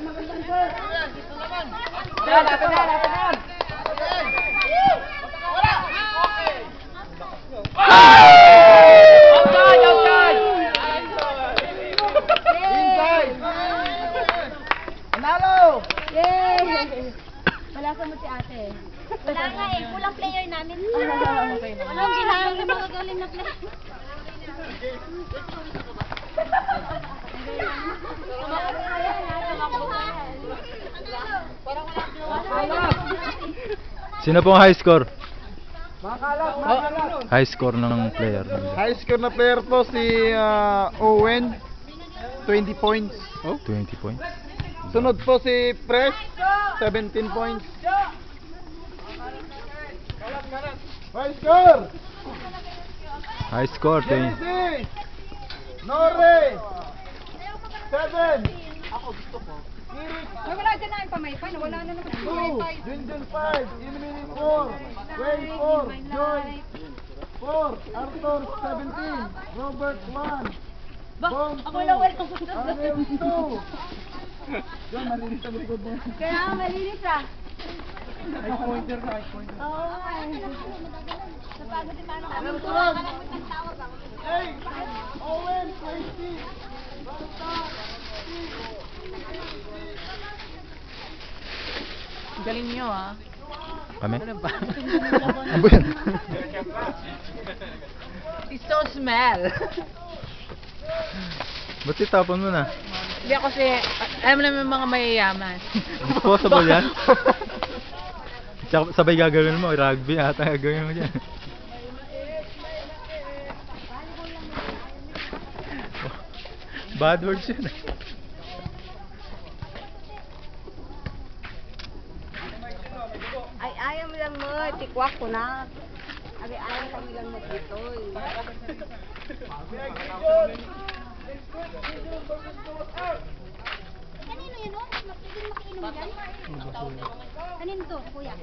na, lapit na, lapit na. Outside, outside. Inside! Panalo! Yay! Malasa mo si ate. Wala nga eh, kulang player namin. Walang ginagawa ng mga galing na player. Sino pong high score? Makakalap, makakalap. High score ng player. High score na player po si ah, Owen. 20 points. Oh, 20 points. Sunod po si Fresh. 17 points. High score! High score, 20. Genesis! Norre! 7! Ay, wala dyan na yung pamaypay. Wala na naman yung 2! pamaypay. Junjun 5! Emily 4! Wayne 4! Joy 4! Arthur 17! Robert 1! Bong 2! Ako lang wala Ariel 2! Diyan, marinis sa likod mo. Kaya nga malinis ah. High pointer ka, high pointer. Oo eh. Napagod din paano kami. Hey! Owen 20! Galing nyo ah. Kami? Ano ba? Ano ba yan? It's so smell. Ba't itapon mo na? Hindi ako kasi, alam mo naman mga mayayaman. Disposable yan? Tsaka sabay gagawin mo, rugby ata gagawin mo dyan. Bad words yun eh. Ay, ayaw mo Tikwak ko na. Ay, ayaw kami lang mo dito. Kanino yun o? Pwede makiinom dyan? Kanino to, kuya?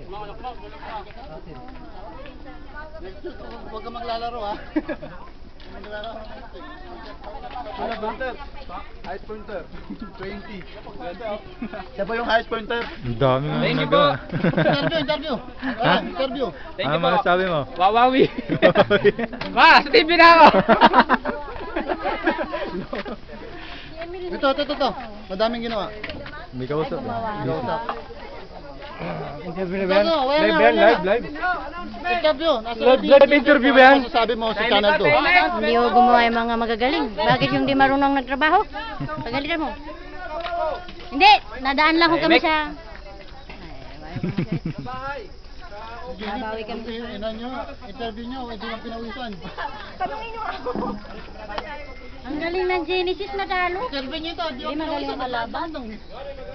Huwag ka maglalaro ha. Ano pointer? Highest pointer. 20. Siya yung highest pointer? Ang dami nga Thank you nagawa. interview, interview. Ha? Ah, interview. Thank ano you po. masasabi mo? Wawawi. Ma, sa TV na ako. Ito, ito, ito, ito. Madaming ginawa. May kausap eh. Kausap. Interview Live yan? Live yan? Live, live? Interview. Nasa Live, live interview ba yan? Sabi mo sa channel 2. Hindi ko gumawa yung mga magagaling. Bakit yung di marunong nagtrabaho? Pagalitan mo. Hindi, nadaan lang ko kami sa... Babawi kami sa... Ina nyo, interview nyo, hindi lang pinawisan. Ang galing ng Genesis nadalo. Interview nyo ito, hindi Hindi magaling ang kalaban.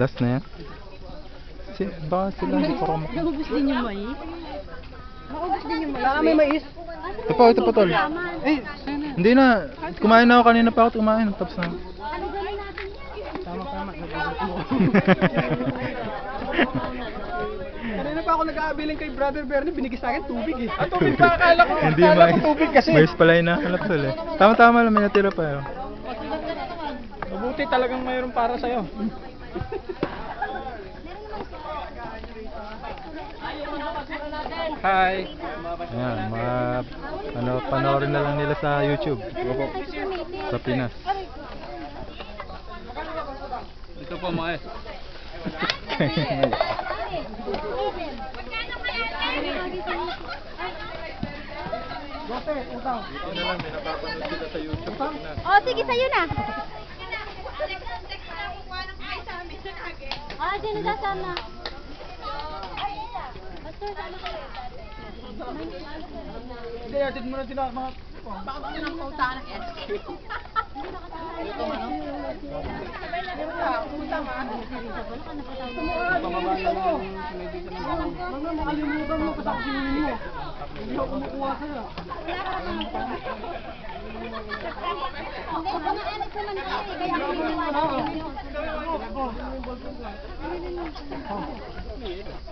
Last na yan? Si, baka sila hindi pa kami. Naubos din yung mais. Naubos din yung mais. Baka may mais. Ito pa, ito pa tol. Eh, Hindi na. Kumain na ako kanina pa ako kumain. Tapos na. Ano gawin natin tama tama. Kanina pa ako nag-aabiling kay Brother Bernie, binigay sa akin tubig eh. Ah, tubig pa akala ko. Hindi akala mais. ko tubig kasi. Mais pala yung nakalap tol eh. Tama-tama lang, may natira pa yun. Mabuti talagang mayroon para sa'yo. Hi. Ayan, mga ano, panoorin na lang nila sa YouTube. Sa Pinas. Ito po mga es. Oh, sige, sa'yo na. Ah, sino sasama? Hindi, atid mo na sila mga... Mga makalimutan mo kasi ako sinili mo. Hindi ako kumukuha sa'yo. Hindi, kumainit naman kayo. Kaya ako ginawa natin yun.